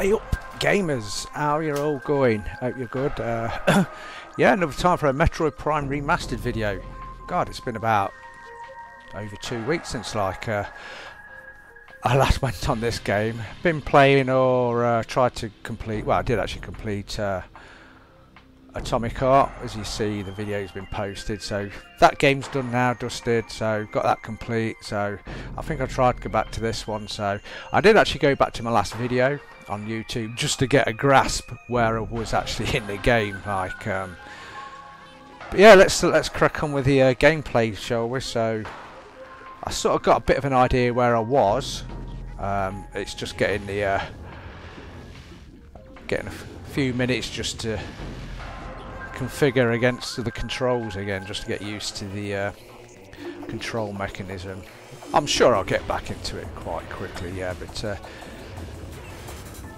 Hey up, gamers! How are you all going? Hope you're good. Uh, yeah, another time for a Metroid Prime Remastered video. God, it's been about over two weeks since like uh, I last went on this game. Been playing or uh, tried to complete. Well, I did actually complete uh, Atomic Heart. As you see, the video's been posted. So that game's done now, dusted. So got that complete. So I think I tried to go back to this one. So I did actually go back to my last video on YouTube just to get a grasp where I was actually in the game. Like, um, but yeah, let's let's crack on with the uh, gameplay, shall we? So I sort of got a bit of an idea where I was. Um, it's just getting the uh, getting a few minutes just to configure against the controls again, just to get used to the uh, control mechanism. I'm sure I'll get back into it quite quickly, yeah, but uh,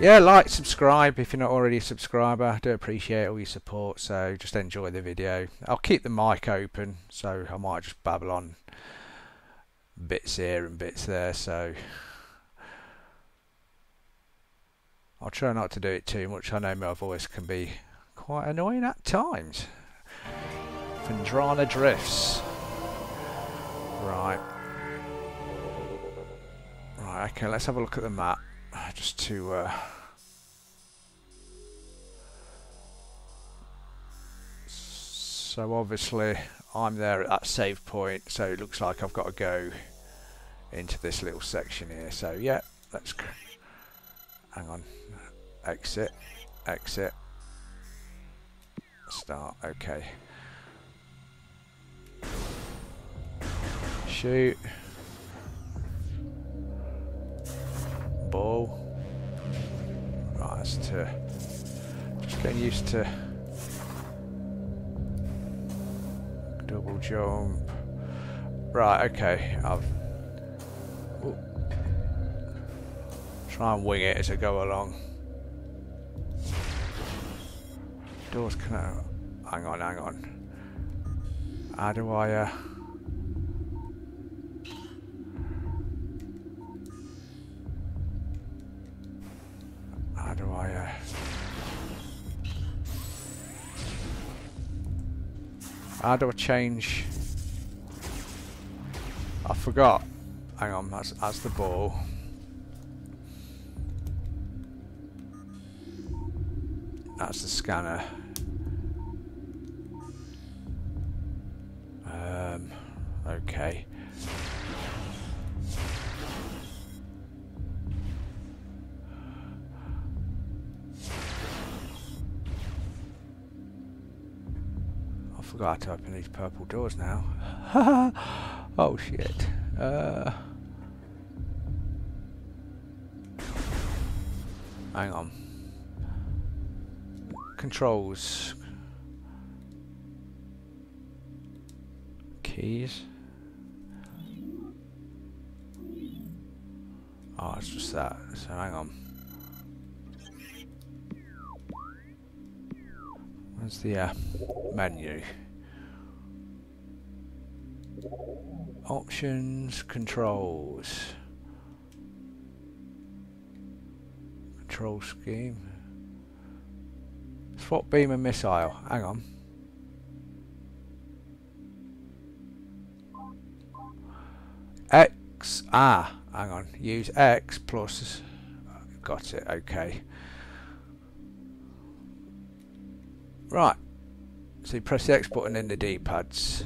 yeah, like, subscribe if you're not already a subscriber. I do appreciate all your support, so just enjoy the video. I'll keep the mic open, so I might just babble on bits here and bits there, so I'll try not to do it too much. I know my voice can be quite annoying at times. Phendrana Drifts. Right. Right, okay, let's have a look at the map just to uh, so obviously I'm there at that save point so it looks like I've got to go into this little section here. So yeah let's hang on. Exit exit. Start okay. Shoot ball. Right, that's to just getting used to double jump. Right, okay. I've ooh. try and wing it as I go along. Doors can hang on, hang on. How do I uh How do I change? I forgot. Hang on, that's, that's the ball. That's the scanner. Forgot to open these purple doors now. oh shit. Uh, hang on. Controls. Keys. Oh, it's just that. So hang on. Where's the uh, menu? Options, controls. Control scheme. Swap beam and missile. Hang on. X. Ah, hang on. Use X plus. Got it. Okay. Right. So you press the X button in the D-pads.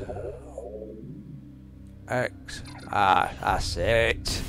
X. Ah, that's it.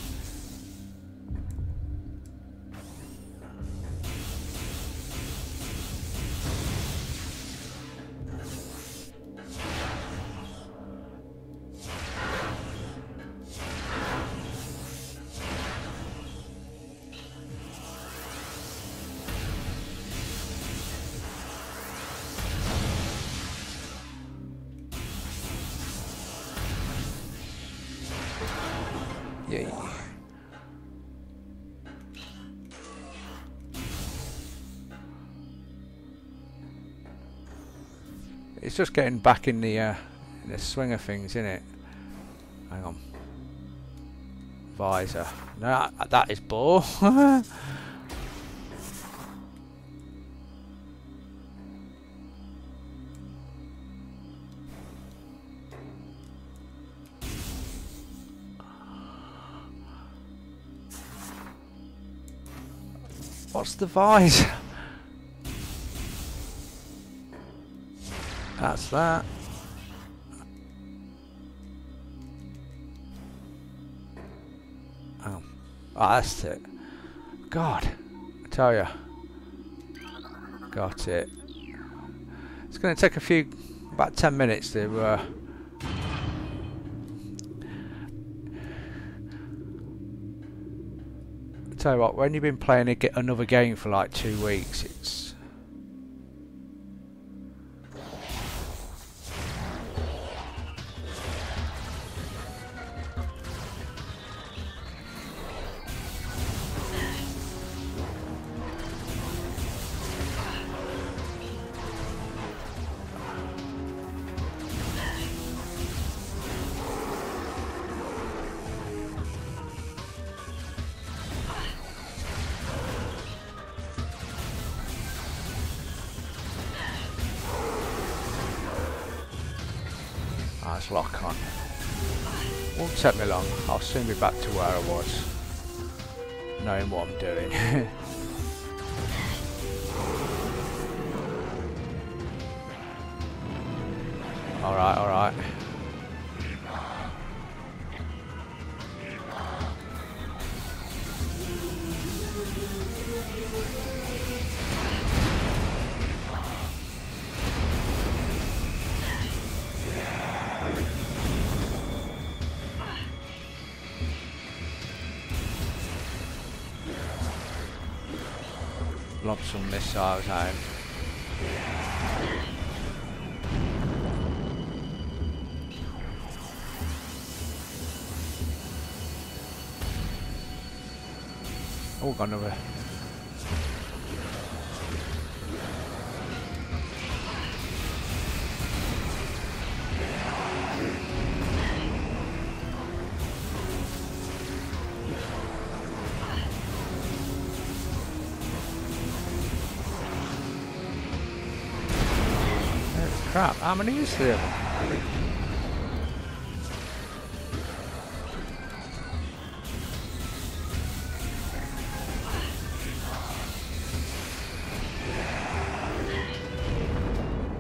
it's just getting back in the uh, in the swing of things, isn't it? Hang on. Visor. No, that, that is ball. What's the visor? That's that. Oh. Oh, that's it. God. I tell you. Got it. It's going to take a few, about 10 minutes to uh, tell you what, when you've been playing another game for like two weeks, it's Nice lock on. Won't take me long. I'll soon be back to where I was. Knowing what I'm doing. lob some missiles out. Oh, got another. How many is there?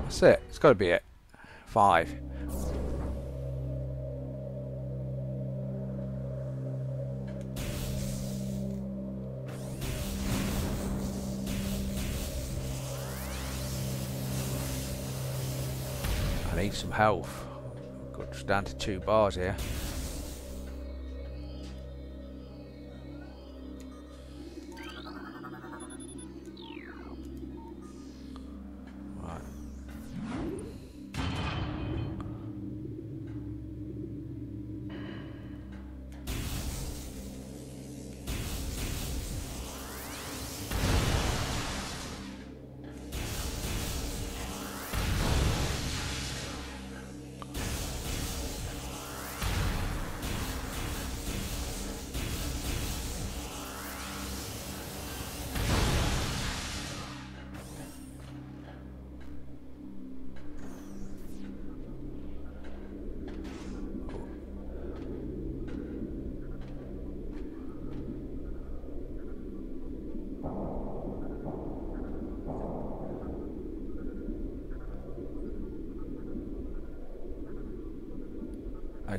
That's it, it's got to be it. Five. Some health. Got down to two bars here.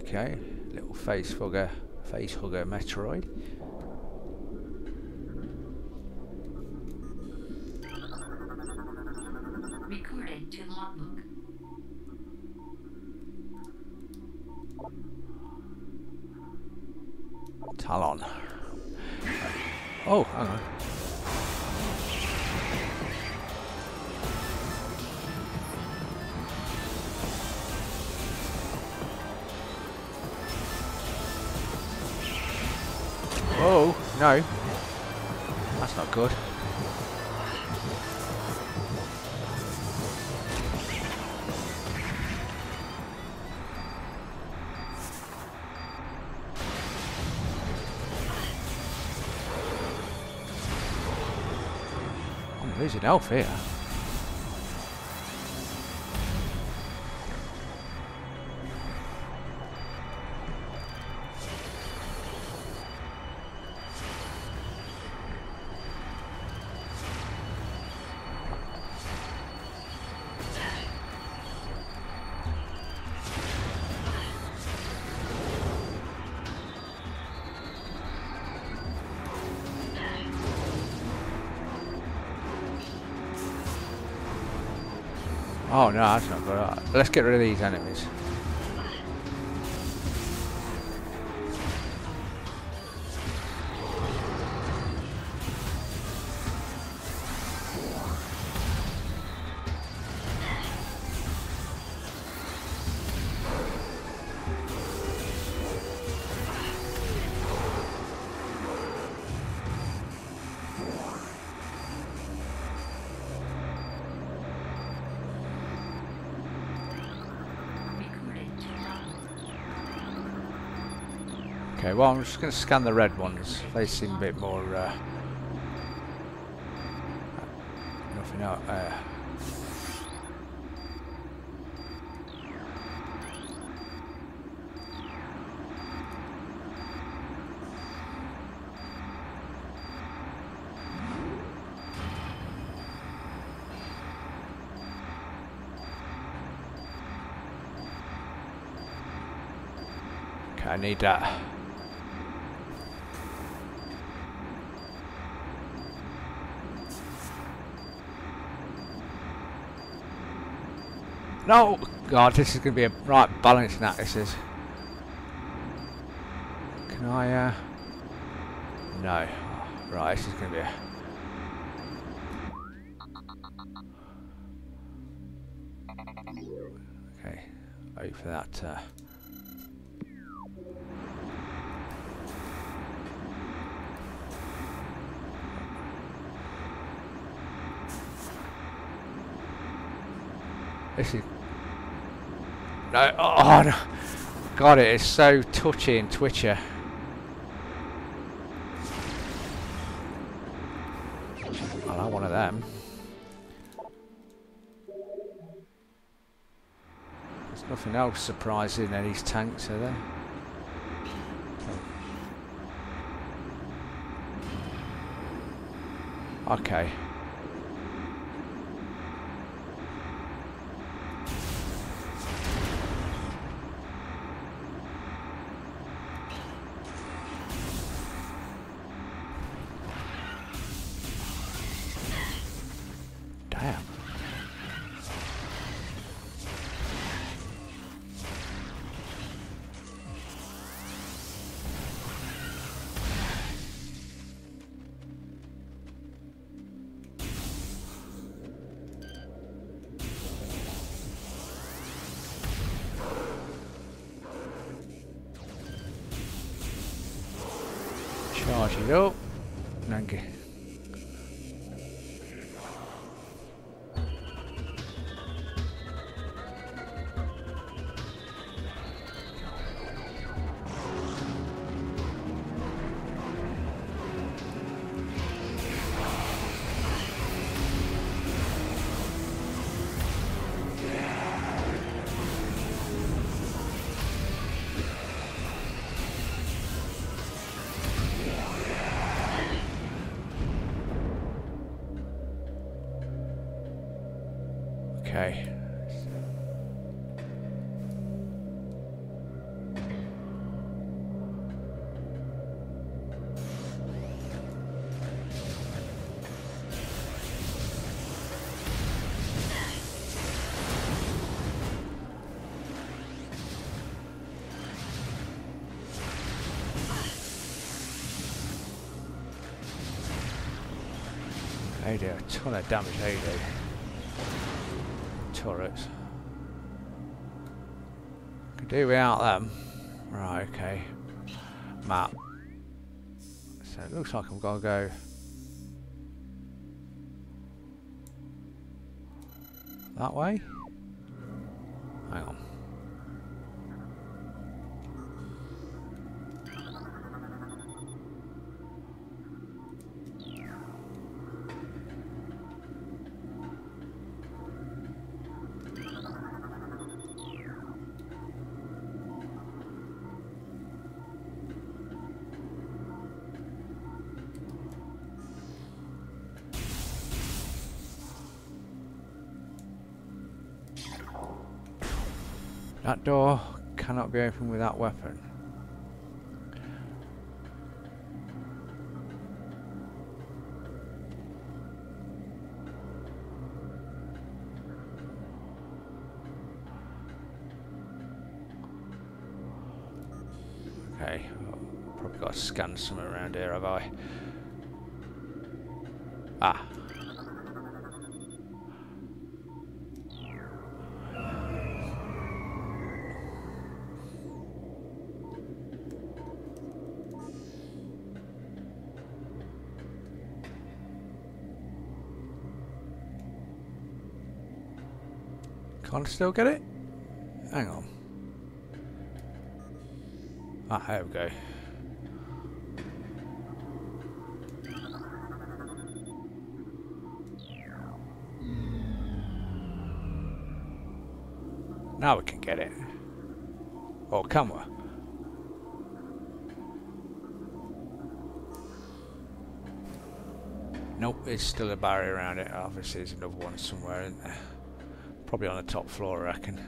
Okay, little face hugger, face hugger Metroid. Recorded to logbook. Tallon. Oh, hang on. Oh, no. That's not good. I'm losing health here. Oh no, that's not good. Let's get rid of these enemies. Well I'm just going to scan the red ones. They seem a bit more... Uh, nothing out. Uh, I need that. No! God, this is going to be a right balancing act, this is. Can I, uh... No. Right, this is going to be a... Okay, wait for that, uh... This is no, oh no. God, it is so touchy and twitcher. I like one of them. There's nothing else surprising in these tanks, are there? Okay. They do a ton of damage, they do turrets. Could do without them. Right, okay. Map. So it looks like got to go... That way? be open with that weapon. Okay, probably got to scan somewhere around here, have I? Can't still get it? Hang on. Ah, there we go. Now we can get it. Oh, can we? Nope, there's still a barrier around it. Obviously, there's another one somewhere, isn't there? Probably on the top floor, I reckon.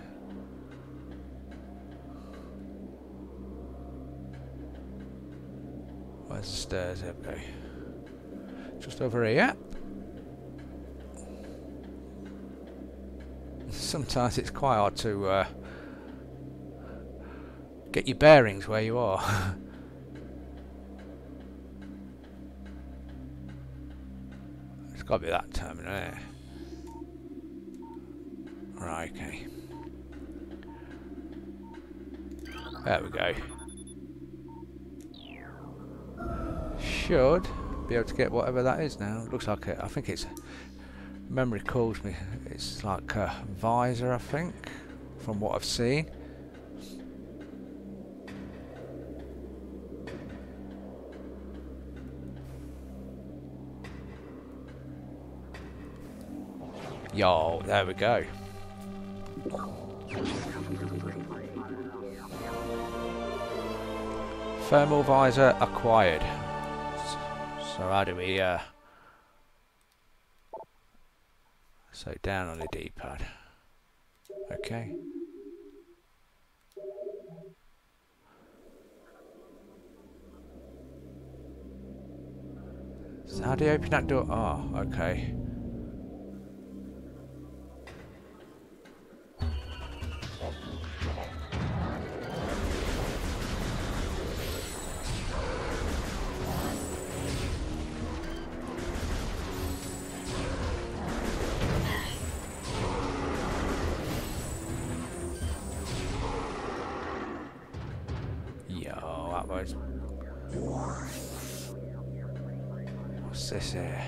Where's the stairs? Okay. Just over here. Sometimes it's quite hard to uh, get your bearings where you are. it's got to be that terminal? Right, okay. There we go. Should be able to get whatever that is now. Looks like it. I think it's memory calls me. It's like a visor, I think, from what I've seen. Yo, there we go. Thermal visor acquired. So how do we, uh... So down on the D-pad. Okay. So how do you open that door? Oh, okay. What's this here?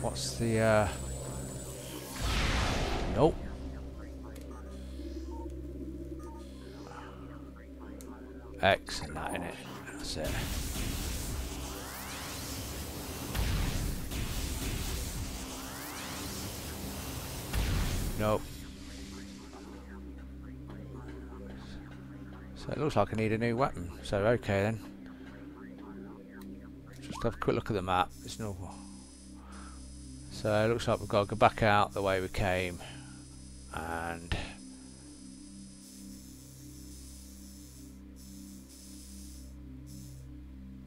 What's the, uh... Nope. X and that in it. That's it. So it looks like I need a new weapon. So okay then. Just have a quick look at the map. It's normal. So it looks like we've got to go back out the way we came, and.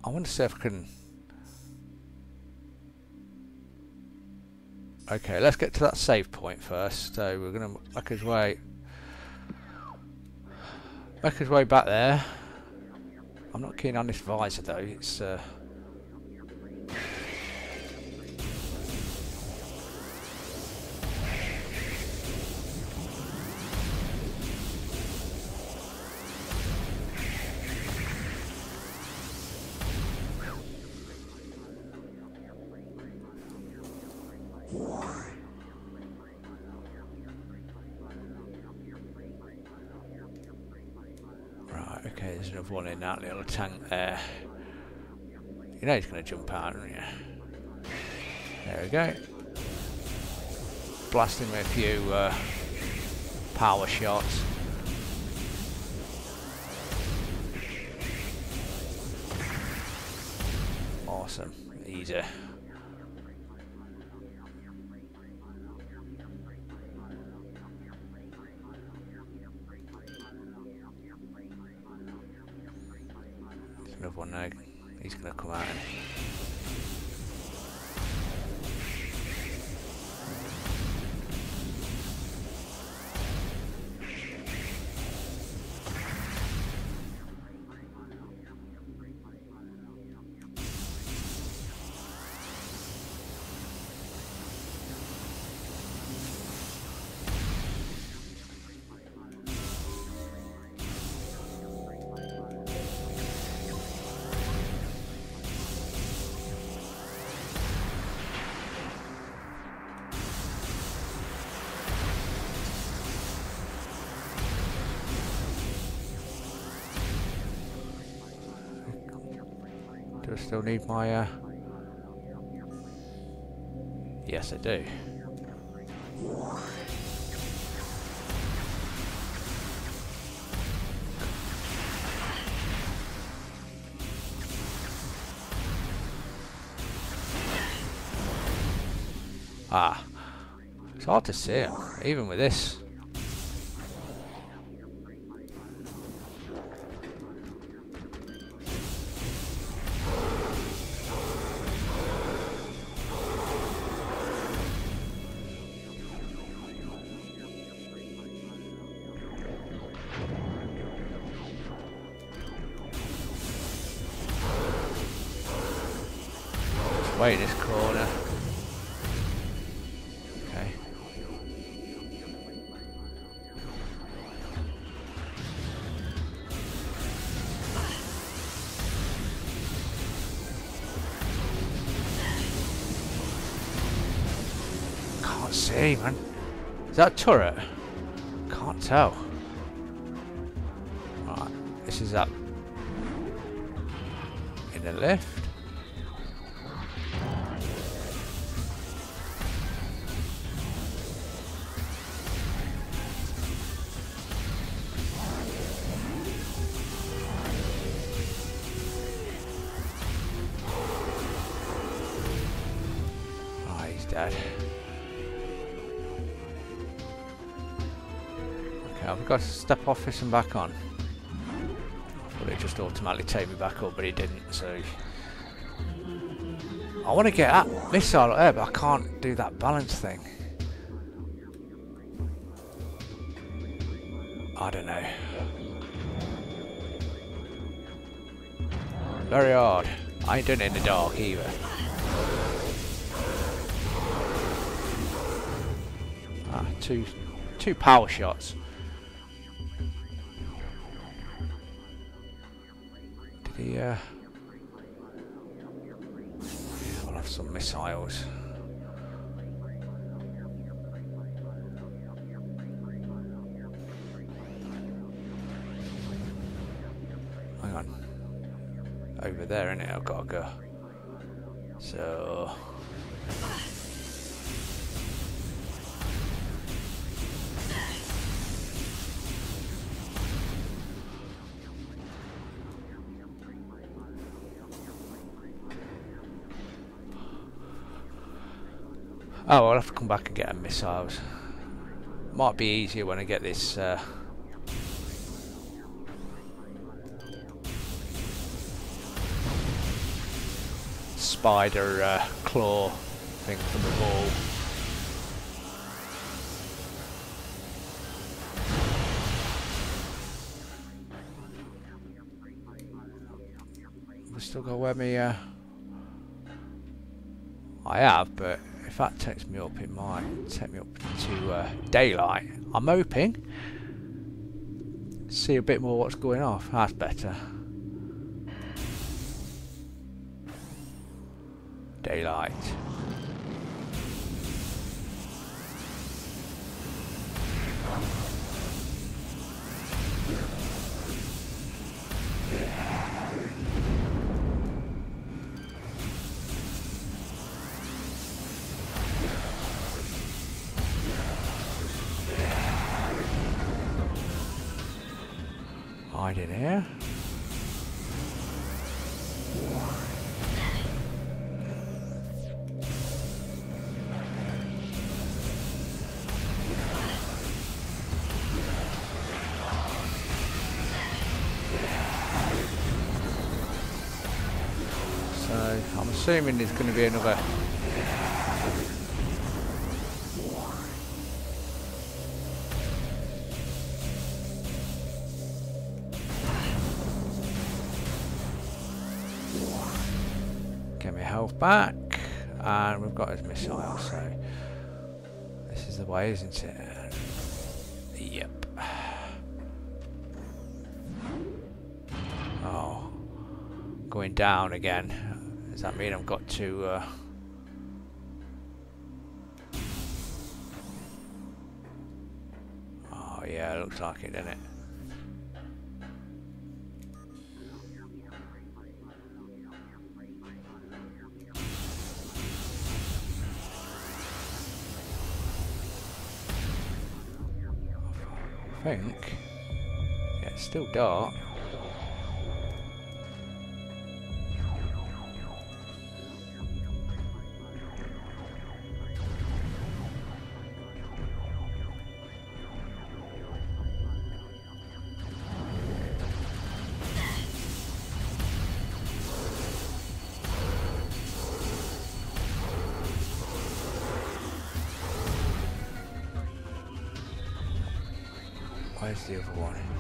I want to see if I can Okay, let's get to that save point first. So we're going to make his way, his way back there. I'm not keen on this visor though. It's uh, You know he's going to jump out, don't you? There we go. Blasting with a few uh, power shots. Awesome. Easy. another one now. He's going to come out. Still need my... Uh... Yes, I do. Ah. It's hard to see it, even with this. Turret? Can't tell. Right, this is up in the lift. Got to step off this and back on. Thought it just automatically take me back up, but it didn't, so... I want to get that missile there, but I can't do that balance thing. I don't know. Very hard. I ain't doing it in the dark either. Ah, two, two power shots. Have to come back and get them missiles. Might be easier when I get this uh, spider uh, claw thing from the ball. We still got where me. Uh, I have, but if that takes me up, it might take me up to uh, daylight. I'm hoping. See a bit more what's going off. That's better. Daylight. Assuming there's going to be another Get my health back, and we've got his missile, so this is the way, isn't it? Yep. Oh, going down again. Does that mean I've got to... Uh, oh yeah, looks like it, doesn't it? I think. Yeah, it's still dark. Where's the other one? Oh,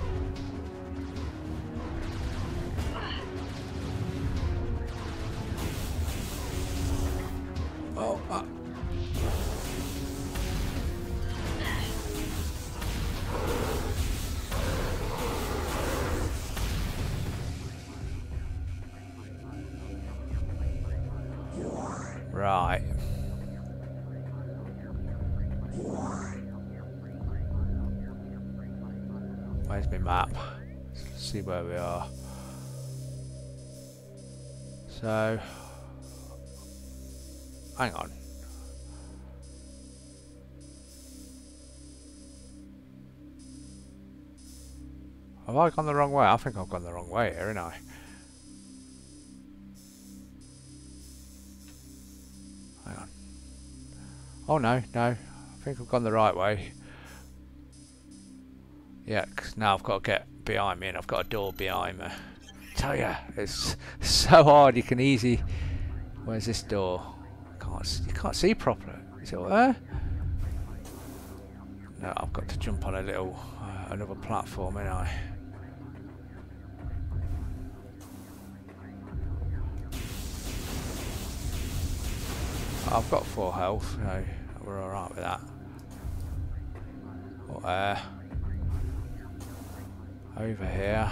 see where we are. So, hang on. Have I gone the wrong way? I think I've gone the wrong way here, haven't I? Hang on. Oh no, no. I think I've gone the right way. Yeah, 'cause now I've got to get behind me and I've got a door behind me. Tell ya, it's so hard. You can easy. Where's this door? Can't you can't see properly. Is it there? No, I've got to jump on a little uh, another platform, ain't I? I've got full health, so we're alright with that. What there? Over here.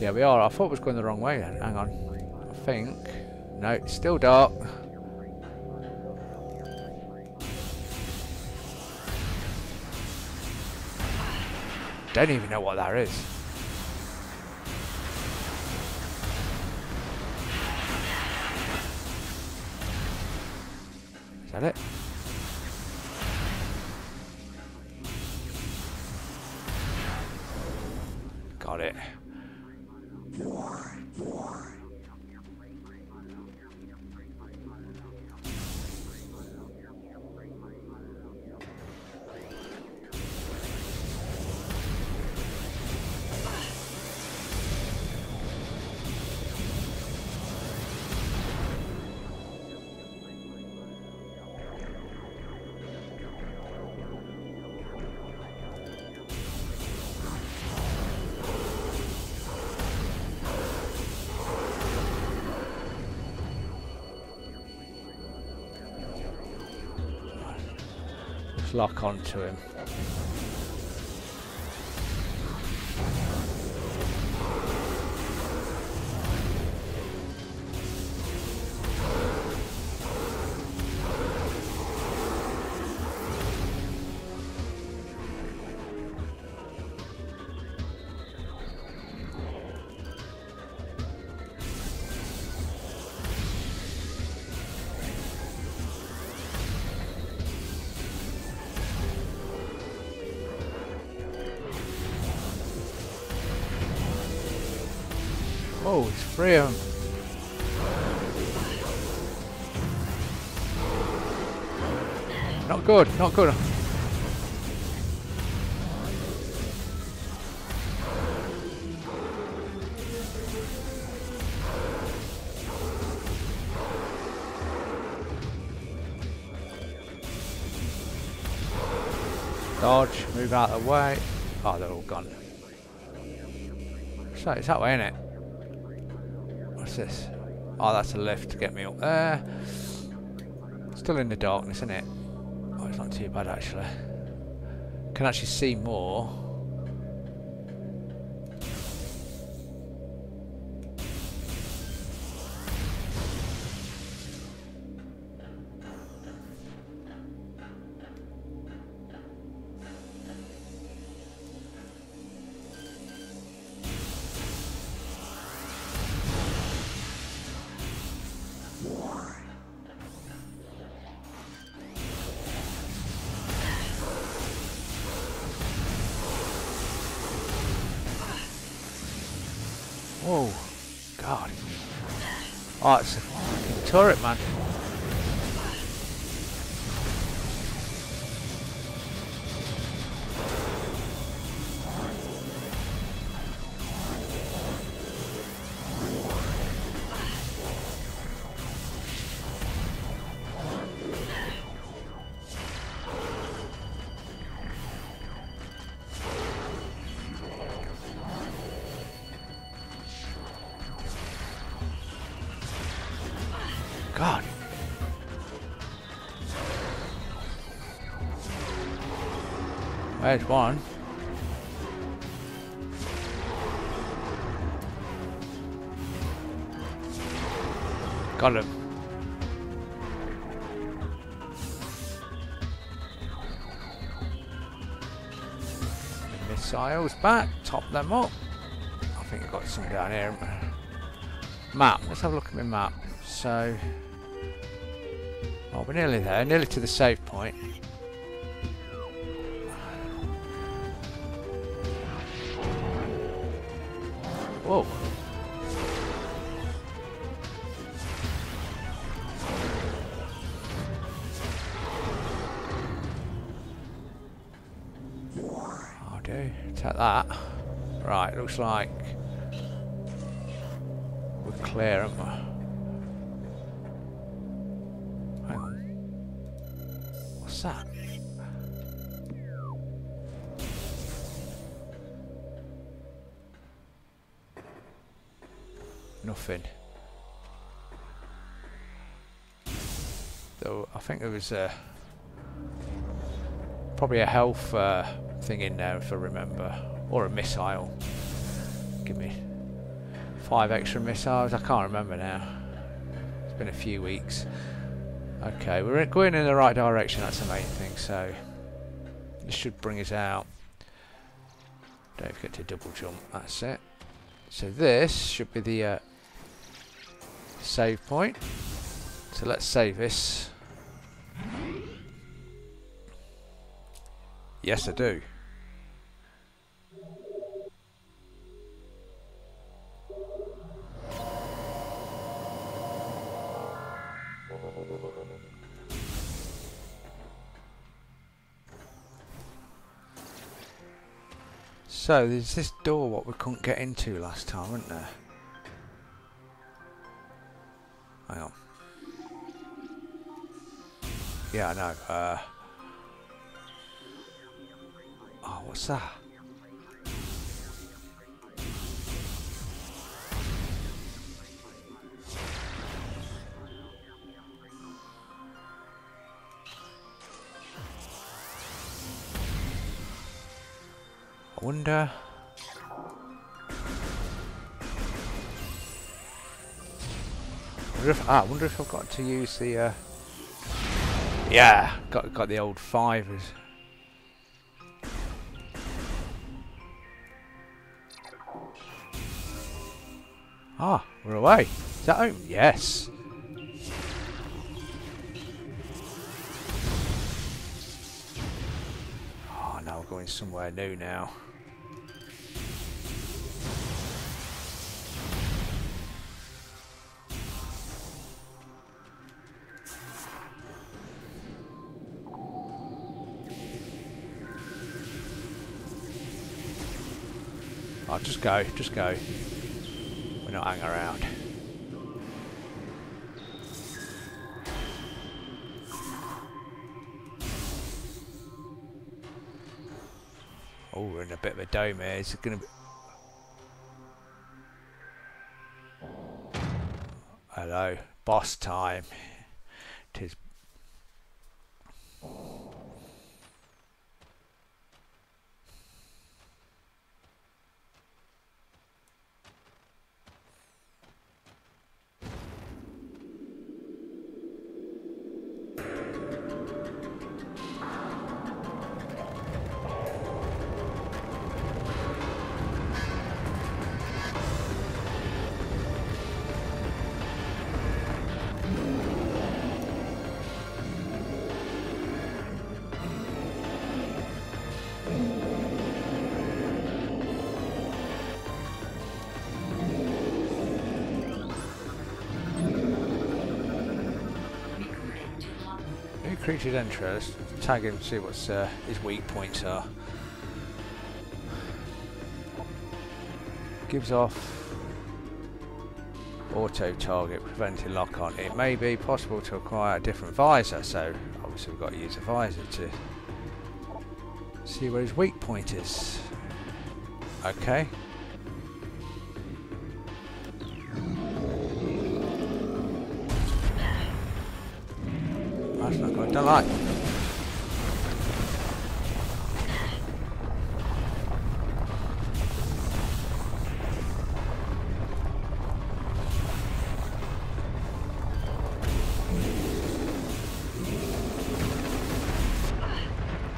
Yeah, we are. I thought it was going the wrong way. Hang on. I think. No, it's still dark. Don't even know what that is. Is that it? Got it. Lock onto him. Free 'em. Not good, not good. Dodge, move out of the way. Oh, they're all gone. So it's that way, isn't it? This? Oh, that's a lift to get me up there. Still in the darkness, isn't it? Oh, it's not too bad actually. Can actually see more. One. Got him. Missiles back, top them up. I think I've got some down here. Map, let's have a look at my map. So, oh, we're nearly there, nearly to the save point. Whoa. Do. Take that. Right, looks like we're clear, Nothing. Though I think there was a probably a health uh, thing in there if I remember, or a missile. Give me five extra missiles. I can't remember now. It's been a few weeks. Okay, we're going in the right direction. That's the main thing. So this should bring us out. Don't forget to double jump. That's it. So this should be the uh, save point. So let's save this. Yes, I do. So there's this door what we couldn't get into last time, wasn't there? Hang on. Yeah, I know. Uh, oh, what's that? I wonder. Wonder if, ah, I wonder if I've got to use the. Uh, yeah, got got the old fivers. Ah, we're away. Is that home? Yes. Oh, now we're going somewhere new now. Just go, just go. We're not hanging around. Oh, we're in a bit of a dome here. Is it going to be... Hello, boss time. Creature's entry. Let's tag him, see what uh, his weak points are. Gives off auto target, preventing lock on. It may be possible to acquire a different visor, so obviously we've got to use a visor to see where his weak point is. Okay. Not. Don't like.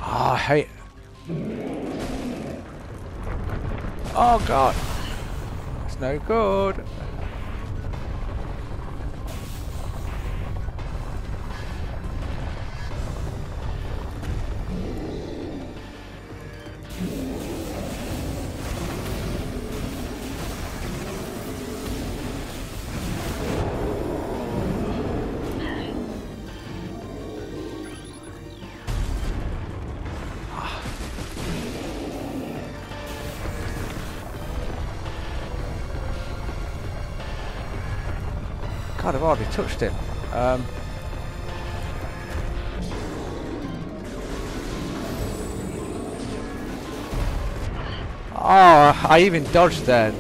Oh, ah, I hate. Oh god. It's no good. Touched him. Um, oh, I even dodged then.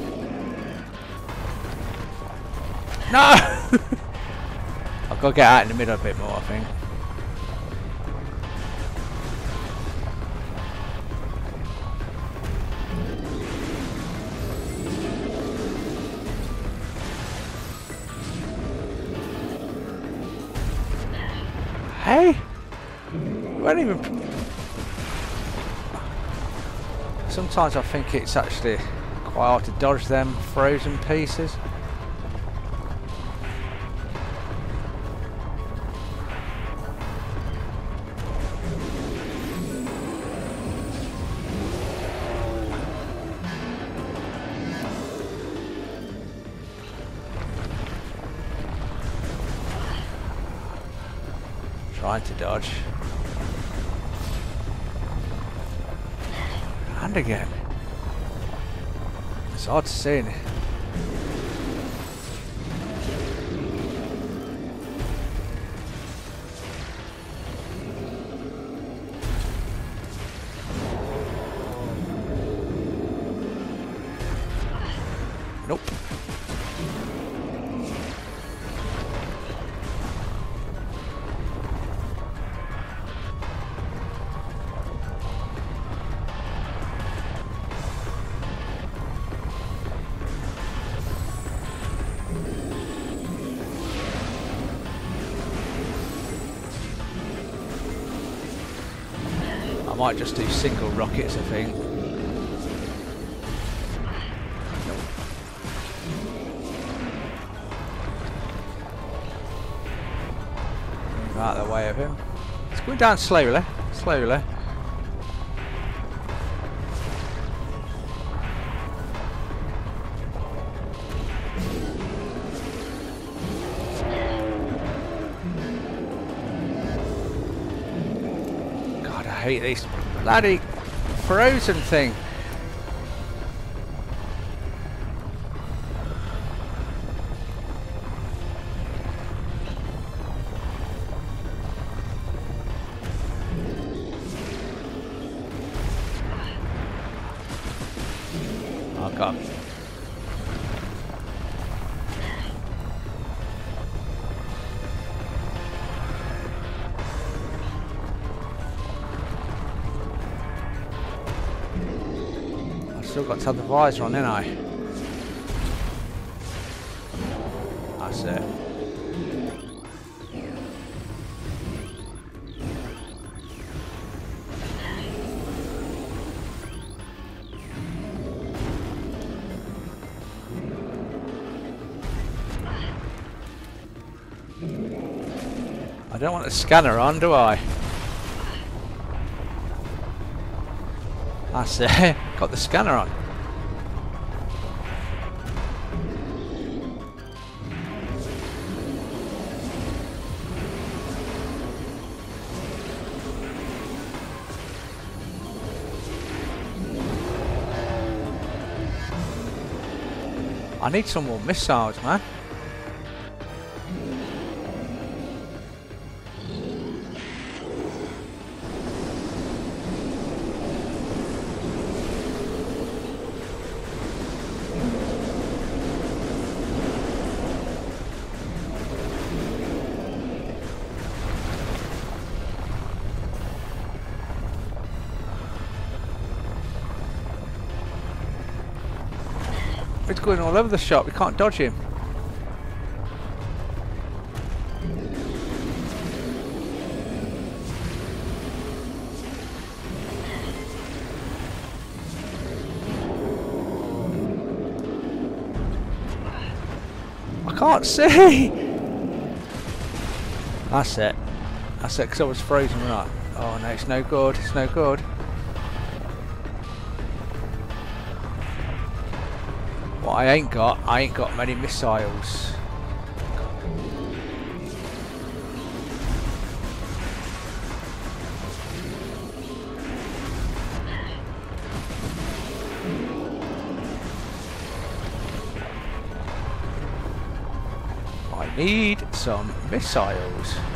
No! I've got to get out in the middle a bit more, I think. Won't even. Sometimes I think it's actually quite hard to dodge them frozen pieces. Trying to dodge. Again. It's hard to see. Might just do single rockets, I think. Of the way of him. It's going down slowly, slowly. God, I hate these bloody frozen thing. Still got to visor on, ain't I? That's it. I don't want the scanner on, do I? That's it. got the scanner on. I need some more missiles, man. Going all over the shop. We can't dodge him. I can't see. That's it. That's it, because I was frozen right. Oh no, it's no good. It's no good. What I ain't got, I ain't got many missiles. I need some missiles.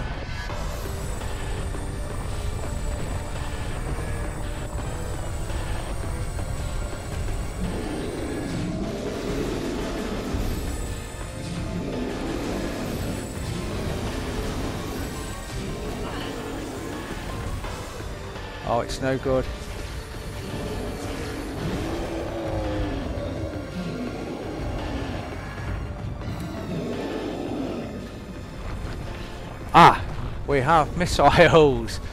Oh, it's no good. Ah, we have missiles.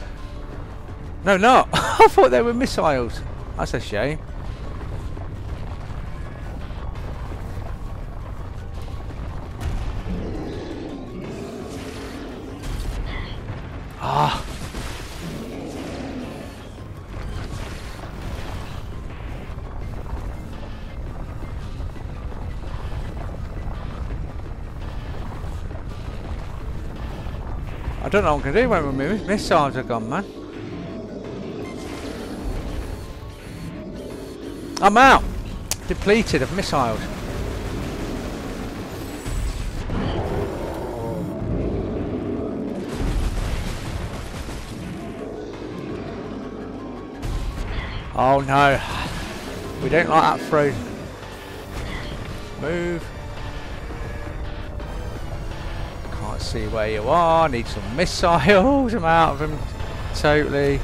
No, not. I thought they were missiles. That's a shame. Don't know what I'm going to do when my missiles are gone, man. I'm out! Depleted of missiles. Oh no. We don't like that frozen. Move. See where you are. Need some missiles. I'm out of them totally.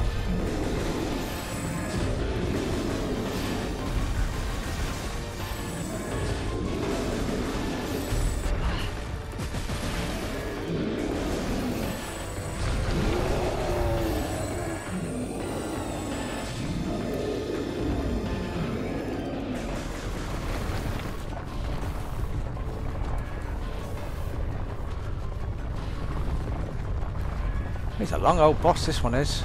He's a long old boss, this one is.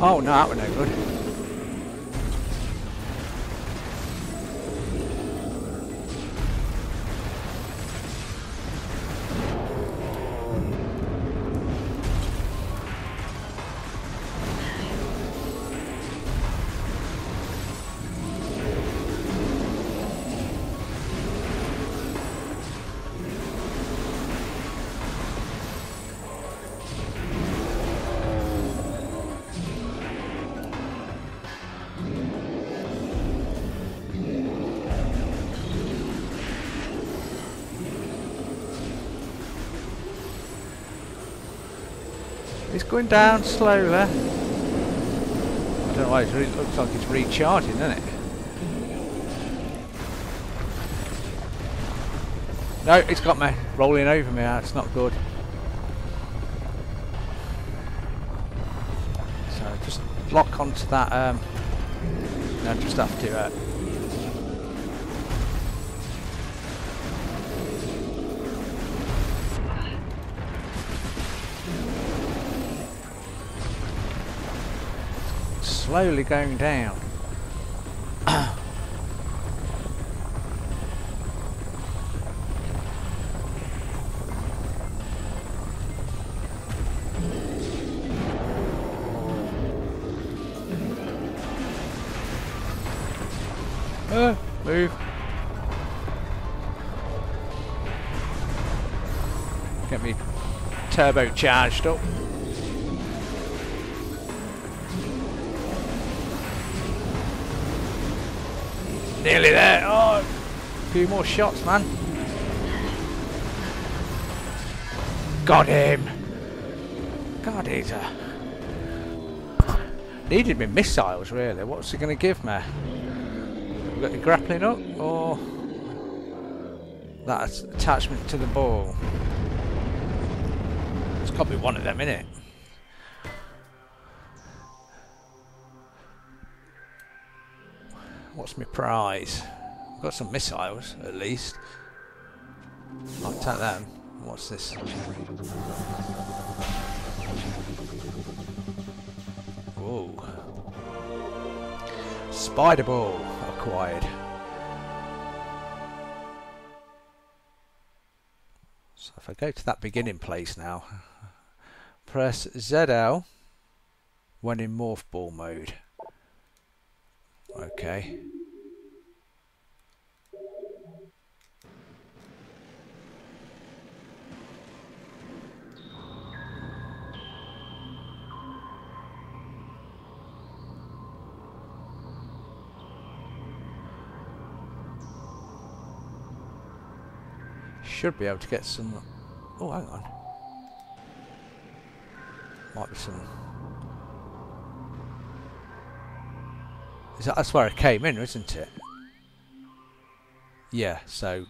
Oh no, that was no good. Going down slowly. I don't know why it looks like it's recharging, doesn't it? No, it's got me rolling over me. That's not good. So just lock onto that. Um, no, just have to. Uh, slowly going down. Uh, move. Get me turbo charged up. Nearly there. Oh, a few more shots, man. Got him. God, he's a... Needed me missiles, really. What's he going to give me? Got the grappling up, or... That's attachment to the ball. It's got to be one of them, innit? What's my prize? I've Got some missiles, at least. I'll take them. What's this? Whoa. Spider ball acquired. So if I go to that beginning place now, press ZL when in morph ball mode. Okay. Should be able to get some... Oh, hang on. Might be some that's where I came in, isn't it? Yeah, so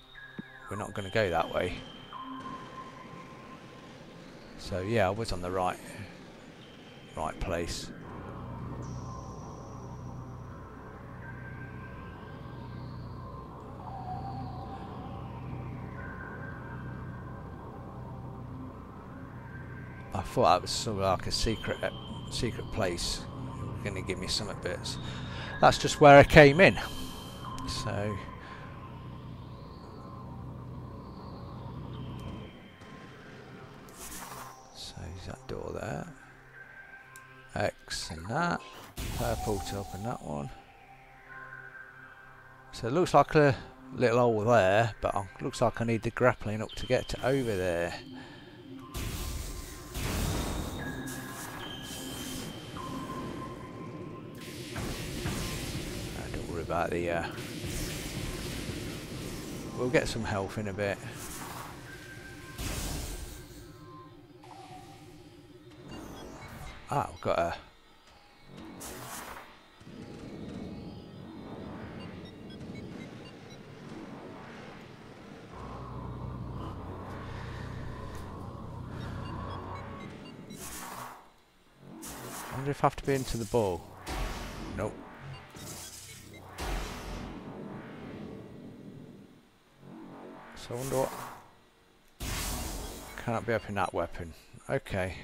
we're not going to go that way. So yeah, I was on the right, right place. I thought that was sort of like a secret, secret place. Going to give me some bits that's just where I came in. So so is that door there? X and that. Purple to open that one. So it looks like a little hole there, but looks like I need the grappling up to get to over there. About the... Uh, we'll get some health in a bit. Ah, I've got a... I wonder if I have to be into the ball. Nope. Cannot be opening that weapon. Okay.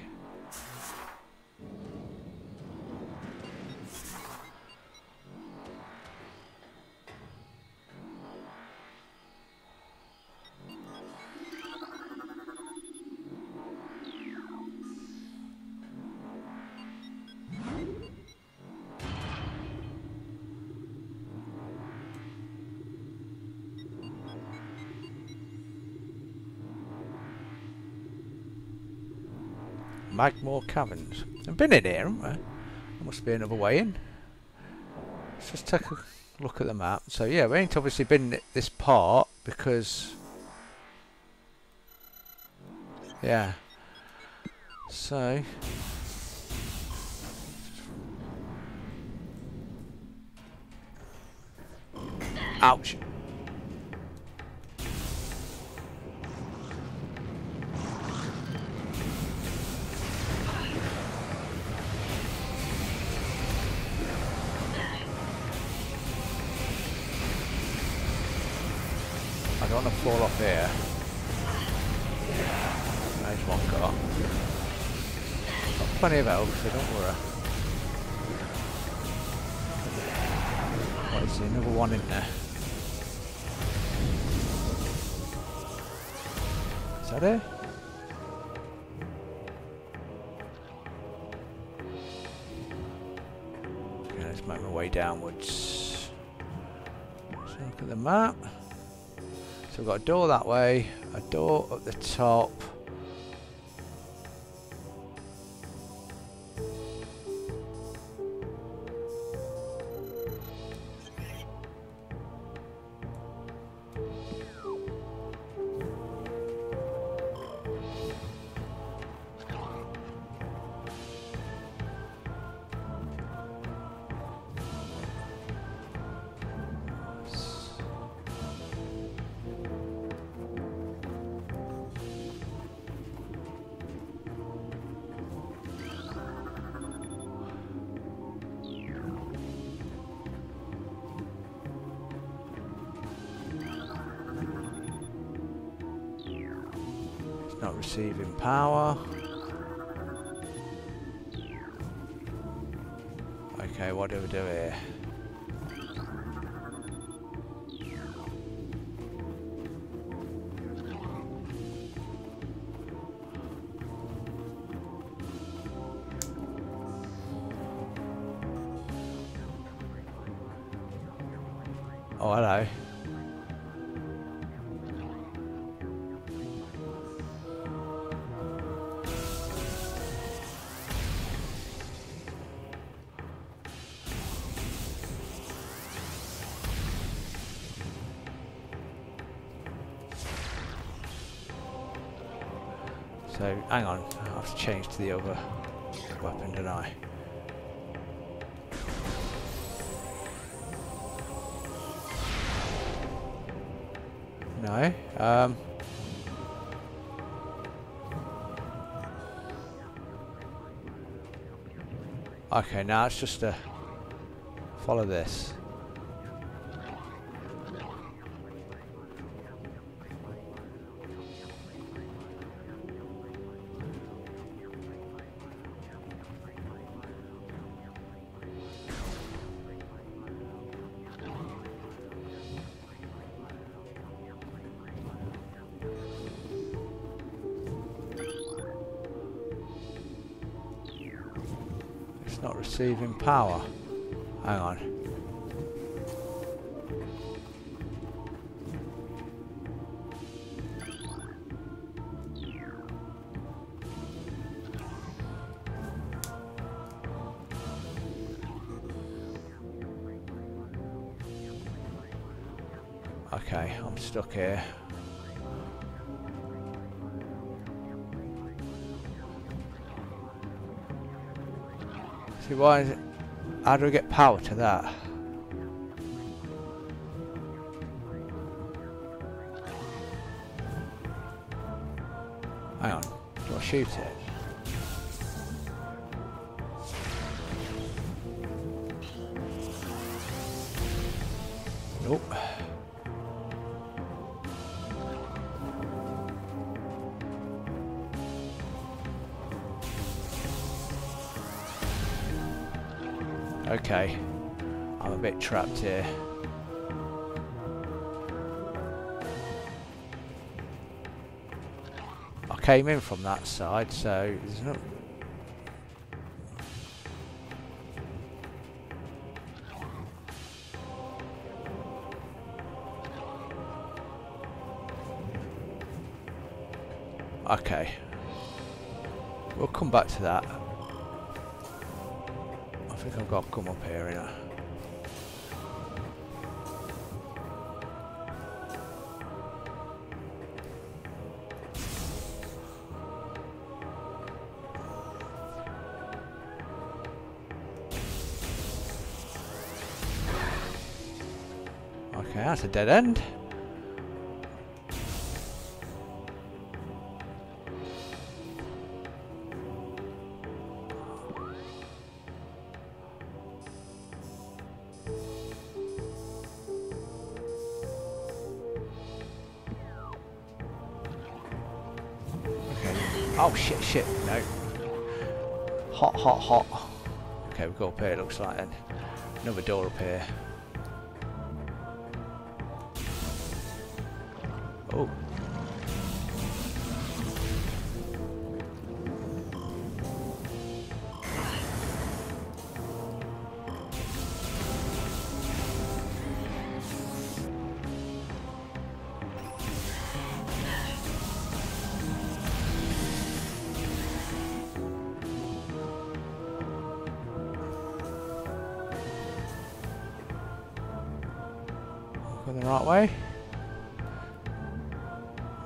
Magmoor Caverns. I've been in here, haven't I? There must be another way in. Let's just take a look at the map. So yeah, we ain't obviously been this part because... Yeah. So... Ouch. Plenty of health, so don't worry. What is there? Another one in there. Is that it? Okay, let's make my way downwards. Look at the map. So we've got a door that way, a door at the top. Oh, hello. So, hang on, I have to change to the other weapon, don't I? Um, okay, now it's just to follow this. Receiving power. Hang on. Okay, I'm stuck here. See why it? How do we get power to that? Hang on, do I shoot it? Okay. I'm a bit trapped here. I came in from that side, so there's. Okay. We'll come back to that. Think I've got to come up here, innit? Okay, that's a dead end. Hot, hot. Okay, we go up here, looks like then. Another door up here.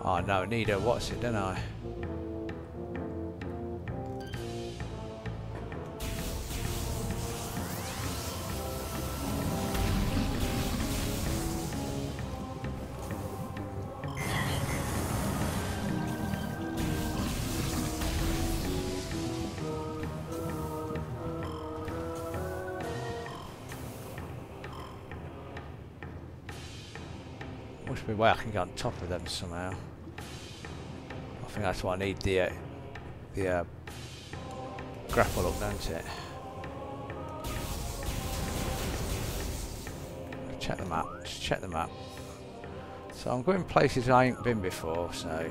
Oh no, I need a what's it, don't I? Be a way I can get on top of them somehow. Think that's why I need the uh, the uh, grapple up, don't it? Check the map. Just check the map. So I'm going places I ain't been before, so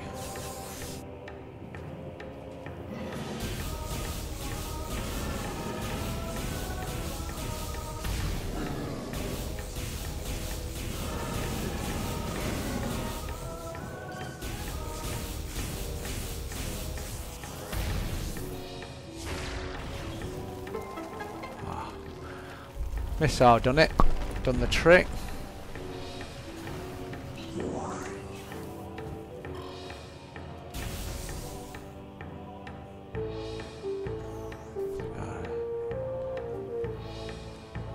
Missile done it. Done the trick.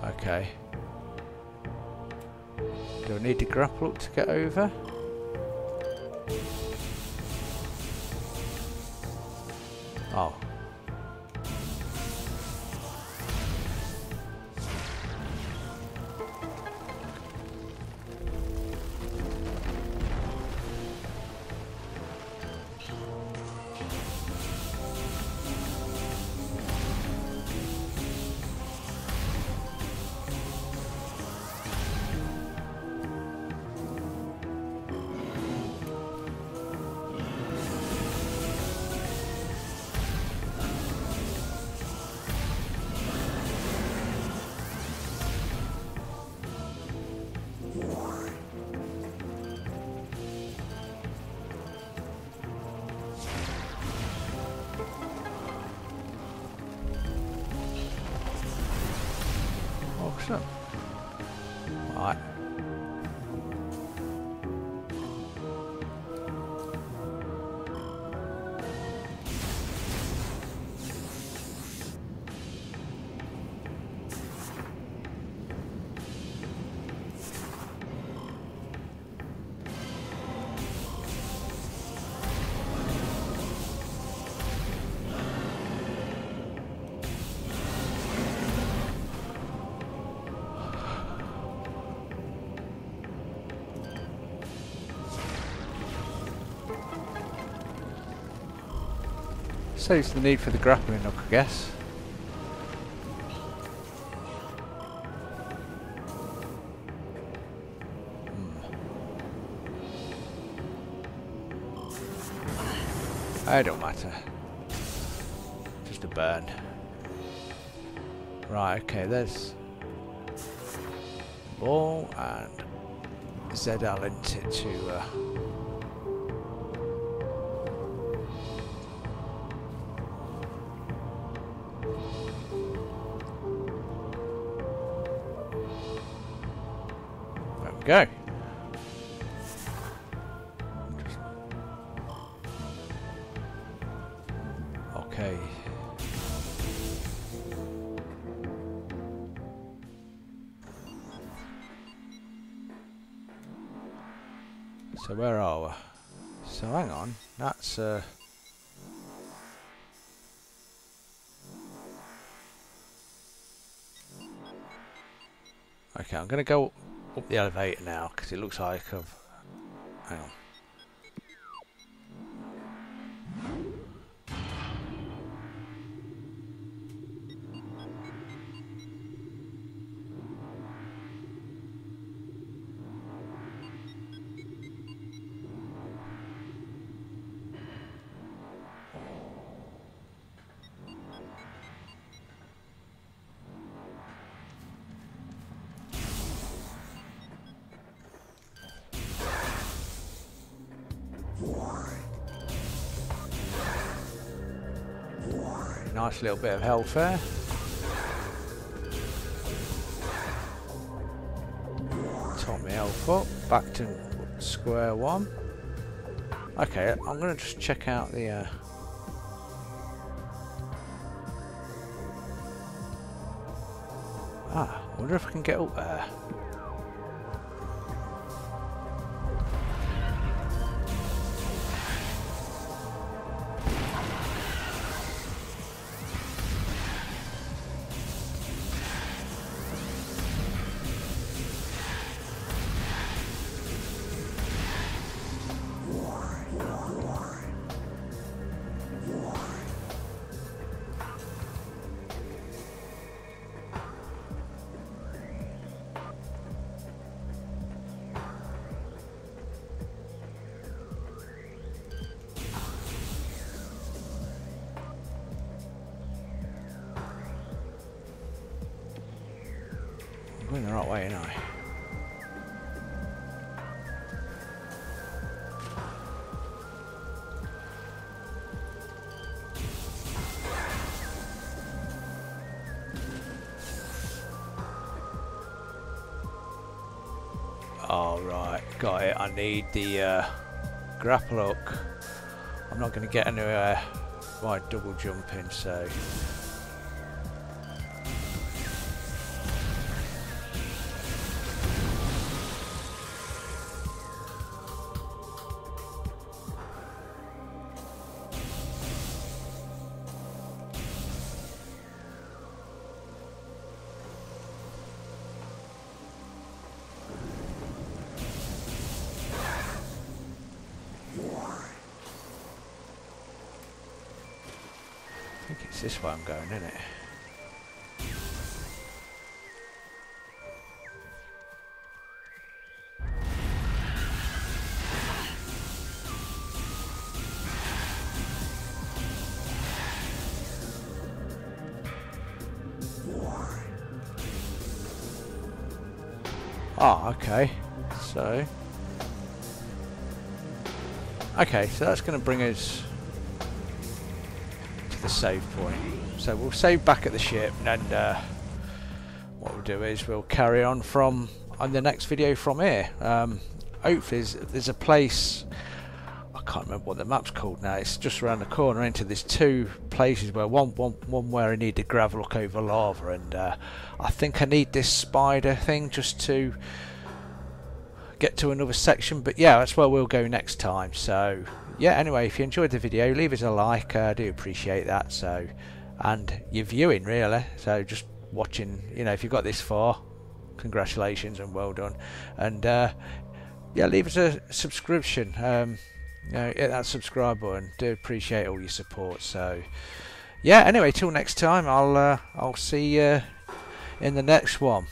Okay. Do I need to grapple up to get over? Excellent. Saves the need for the grappling hook, I guess. Hmm. It don't matter. Just a burn. Right, okay, there's ball and ZL into to uh, Okay, I'm gonna go up the elevator now because it looks like I've. Hang on. Nice little bit of health there. Top me health Well, back to square one. Okay, I'm going to just check out the... Uh, ah, I wonder if I can get up there. All right, got it. I need the uh, grapple hook. I'm not going to get anywhere by double jumping, so okay. So... Okay, so that's going to bring us to the save point. So we'll save back at the ship and uh, what we'll do is we'll carry on from on the next video from here. Um, hopefully there's, there's, a place, I can't remember what the map's called now, it's just around the corner into there's two places where one, one, one where I need to grapple hook over lava and uh, I think I need this spider thing just to get to another section but yeah that's where we'll go next time so yeah, anyway, if you enjoyed the video, leave us a like. I do appreciate that. So, and your viewing really. So just watching. You know, if you've got this far, congratulations and well done. And uh, yeah, leave us a subscription. Um, you know, hit that subscribe button. Do appreciate all your support. So, yeah. Anyway, till next time, I'll uh, I'll see you in the next one.